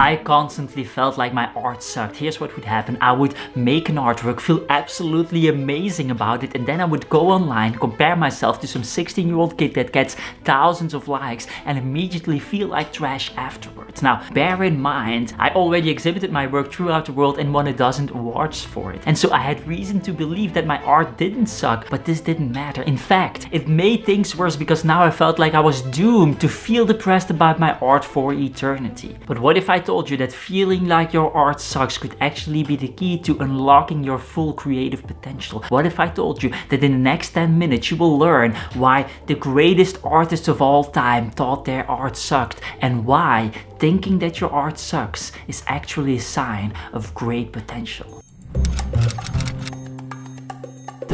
I constantly felt like my art sucked. Here's what would happen. I would make an artwork, feel absolutely amazing about it, and then I would go online, compare myself to some 16 year old kid that gets thousands of likes and immediately feel like trash afterwards. Now, bear in mind, I already exhibited my work throughout the world and won a dozen awards for it. And so I had reason to believe that my art didn't suck, but this didn't matter. In fact, it made things worse because now I felt like I was doomed to feel depressed about my art for eternity. But what if I told you that feeling like your art sucks could actually be the key to unlocking your full creative potential? What if I told you that in the next 10 minutes you will learn why the greatest artists of all time thought their art sucked and why thinking that your art sucks is actually a sign of great potential?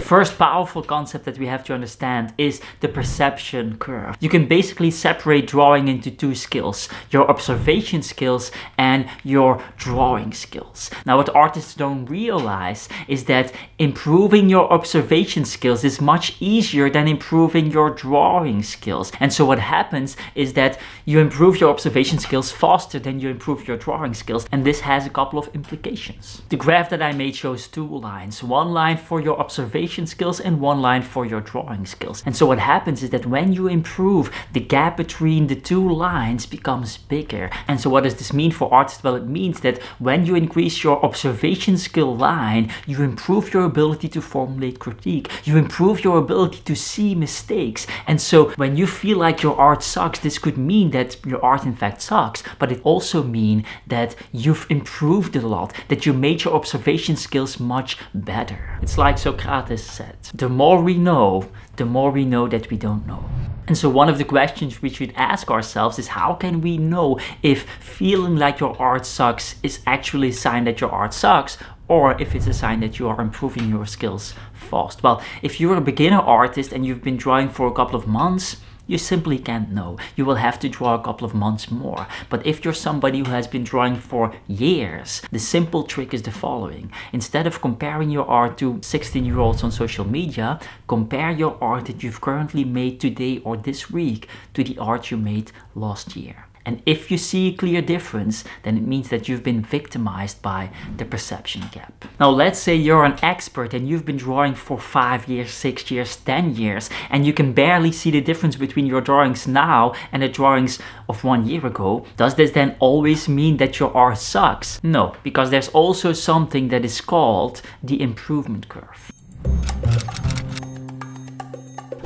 First powerful concept that we have to understand is the perception curve. You can basically separate drawing into two skills, your observation skills and your drawing skills. Now what artists don't realize is that improving your observation skills is much easier than improving your drawing skills. And so what happens is that you improve your observation skills faster than you improve your drawing skills. And this has a couple of implications. The graph that I made shows two lines, one line for your observation skills and one line for your drawing skills. And so what happens is that when you improve, the gap between the two lines becomes bigger. And so what does this mean for artists? Well, it means that when you increase your observation skill line, you improve your ability to formulate critique. You improve your ability to see mistakes. And so when you feel like your art sucks, this could mean that your art in fact sucks, but it also mean that you've improved a lot, that you made your observation skills much better. It's like Socrates said. The more we know, the more we know that we don't know. And so one of the questions we should ask ourselves is how can we know if feeling like your art sucks is actually a sign that your art sucks or if it's a sign that you are improving your skills fast. Well, if you're a beginner artist and you've been drawing for a couple of months, you simply can't know. You will have to draw a couple of months more. But if you're somebody who has been drawing for years, the simple trick is the following. Instead of comparing your art to 16 year olds on social media, compare your art that you've currently made today or this week to the art you made last year. And if you see a clear difference, then it means that you've been victimized by the perception gap. Now, let's say you're an expert and you've been drawing for five years, six years, 10 years, and you can barely see the difference between your drawings now and the drawings of one year ago. Does this then always mean that your art sucks? No, because there's also something that is called the improvement curve.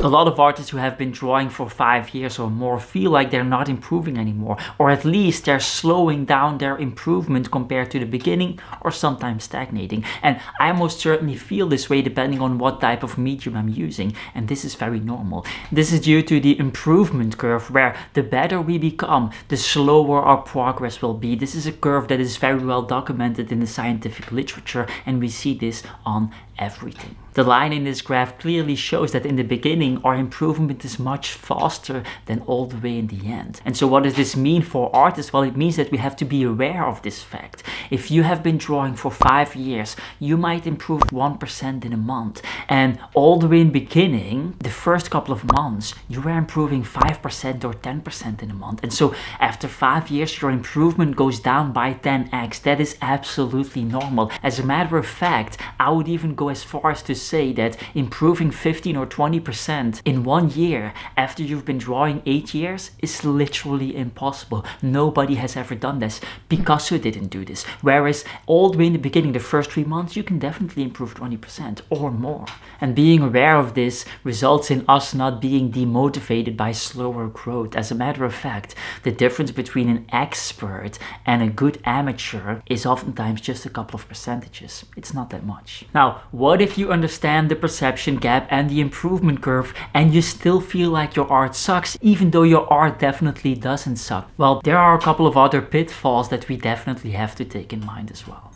A lot of artists who have been drawing for five years or more feel like they're not improving anymore, or at least they're slowing down their improvement compared to the beginning, or sometimes stagnating. And I most certainly feel this way depending on what type of medium I'm using, and this is very normal. This is due to the improvement curve, where the better we become, the slower our progress will be. This is a curve that is very well documented in the scientific literature, and we see this on everything. The line in this graph clearly shows that in the beginning our improvement is much faster than all the way in the end. And so what does this mean for artists? Well, it means that we have to be aware of this fact. If you have been drawing for five years, you might improve 1% in a month. And all the way in beginning, the first couple of months, you were improving 5% or 10% in a month. And so after five years, your improvement goes down by 10x. That is absolutely normal. As a matter of fact, I would even go as far as to say that improving 15 or 20% in one year after you've been drawing eight years is literally impossible. Nobody has ever done this. Picasso didn't do this. Whereas all the way in the beginning, the first three months, you can definitely improve 20% or more. And being aware of this results in us not being demotivated by slower growth. As a matter of fact, the difference between an expert and a good amateur is oftentimes just a couple of percentages. It's not that much. Now, what if you understand the perception gap and the improvement curve and you still feel like your art sucks even though your art definitely doesn't suck? Well, there are a couple of other pitfalls that we definitely have to take in mind as well.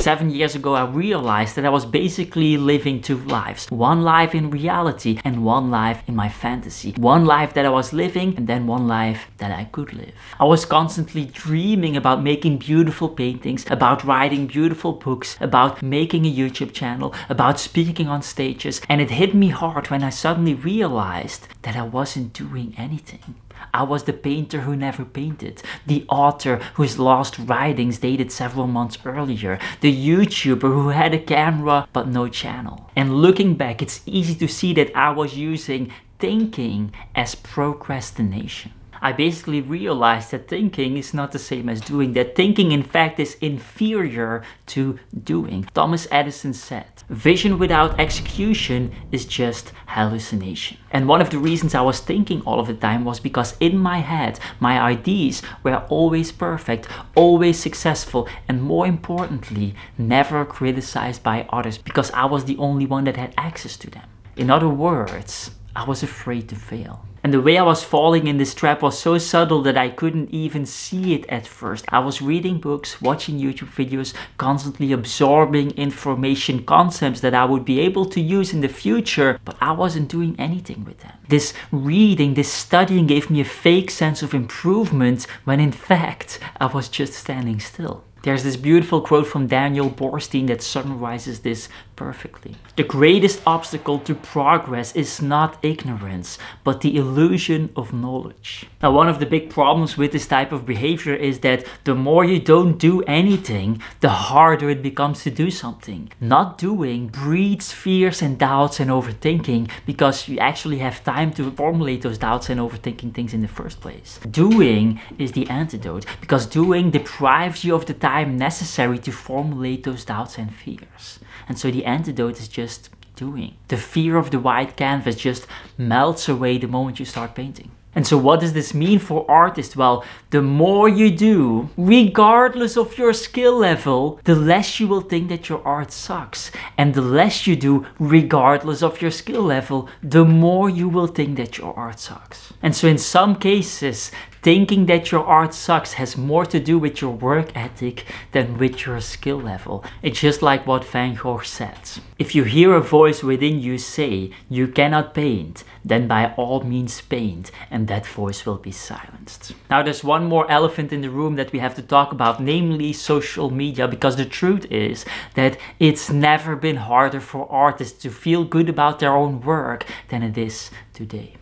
Seven years ago, I realized that I was basically living two lives. One life in reality and one life in my fantasy. One life that I was living and then one life that I could live. I was constantly dreaming about making beautiful paintings, about writing beautiful books, about making a YouTube channel, about speaking on stages. And it hit me hard when I suddenly realized that I wasn't doing anything. I was the painter who never painted, the author whose lost writings dated several months earlier, the YouTuber who had a camera but no channel. And looking back, it's easy to see that I was using thinking as procrastination. I basically realized that thinking is not the same as doing, that thinking in fact is inferior to doing. Thomas Edison said, vision without execution is just hallucination. And one of the reasons I was thinking all of the time was because in my head, my ideas were always perfect, always successful, and more importantly, never criticized by others because I was the only one that had access to them. In other words, I was afraid to fail. And the way I was falling in this trap was so subtle that I couldn't even see it at first. I was reading books, watching YouTube videos, constantly absorbing information, concepts that I would be able to use in the future, but I wasn't doing anything with them. This reading, this studying gave me a fake sense of improvement when in fact I was just standing still. There's this beautiful quote from Daniel Boorstin that summarizes this perfectly. The greatest obstacle to progress is not ignorance, but the illusion of knowledge. Now, one of the big problems with this type of behavior is that the more you don't do anything, the harder it becomes to do something. Not doing breeds fears and doubts and overthinking because you actually have time to formulate those doubts and overthinking things in the first place. Doing is the antidote because doing deprives you of the time necessary to formulate those doubts and fears. And so the antidote is just doing. The fear of the white canvas just melts away the moment you start painting. And so what does this mean for artists? Well, the more you do, regardless of your skill level, the less you will think that your art sucks. And the less you do, regardless of your skill level, the more you will think that your art sucks. And so in some cases, Thinking that your art sucks has more to do with your work ethic than with your skill level. It's just like what Van Gogh said. If you hear a voice within you say you cannot paint, then by all means paint and that voice will be silenced. Now there's one more elephant in the room that we have to talk about, namely social media, because the truth is that it's never been harder for artists to feel good about their own work than it is today.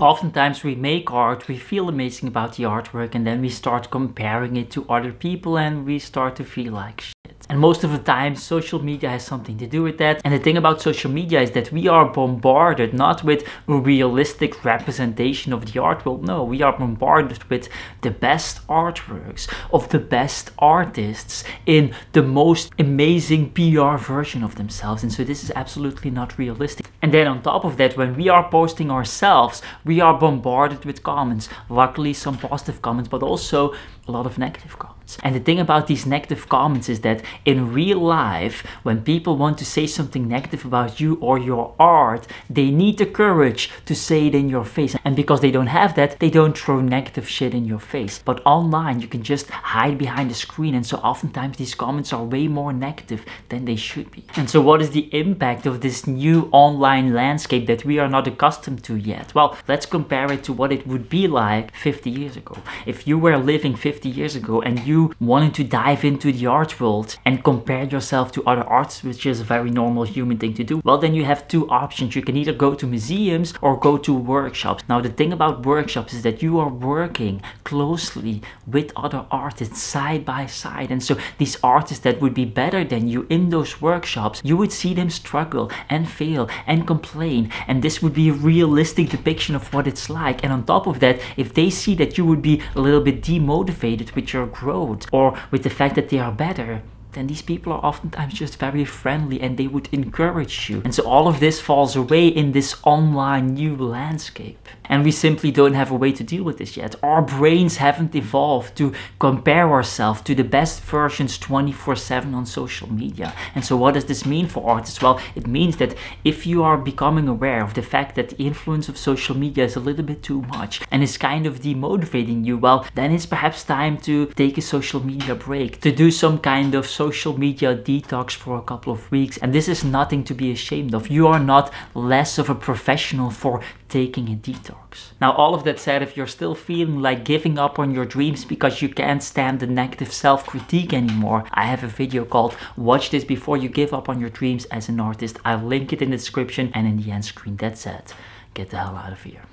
Oftentimes we make art, we feel amazing about the artwork and then we start comparing it to other people and we start to feel like shit. and most of the time, social media has something to do with that. And the thing about social media is that we are bombarded not with a realistic representation of the art world. No, we are bombarded with the best artworks of the best artists in the most amazing PR version of themselves. And so this is absolutely not realistic. And then on top of that, when we are posting ourselves, we are bombarded with comments. Luckily, some positive comments, but also a lot of negative comments. And the thing about these negative comments is that in real life, when people want to say something negative about you or your art, they need the courage to say it in your face. And because they don't have that, they don't throw negative shit in your face. But online, you can just hide behind the screen. And so oftentimes these comments are way more negative than they should be. And so what is the impact of this new online landscape that we are not accustomed to yet? Well, let's compare it to what it would be like 50 years ago. If you were living 50 years ago and you wanted to dive into the art world and compare yourself to other artists, which is a very normal human thing to do, well, then you have two options. You can either go to museums or go to workshops. Now, the thing about workshops is that you are working closely with other artists side by side. And so these artists that would be better than you in those workshops, you would see them struggle and fail and complain. And this would be a realistic depiction of what it's like. And on top of that, if they see that you would be a little bit demotivated with your growth or with the fact that they are better, then these people are oftentimes just very friendly and they would encourage you. And so all of this falls away in this online new landscape. And we simply don't have a way to deal with this yet. Our brains haven't evolved to compare ourselves to the best versions 24 7 on social media. And so, what does this mean for artists? Well, it means that if you are becoming aware of the fact that the influence of social media is a little bit too much and is kind of demotivating you, well, then it's perhaps time to take a social media break, to do some kind of social media detox for a couple of weeks. And this is nothing to be ashamed of. You are not less of a professional for taking a detox. Now, all of that said, if you're still feeling like giving up on your dreams because you can't stand the negative self critique anymore, I have a video called Watch This Before You Give Up on Your Dreams as an Artist. I'll link it in the description and in the end screen. That's it. get the hell out of here.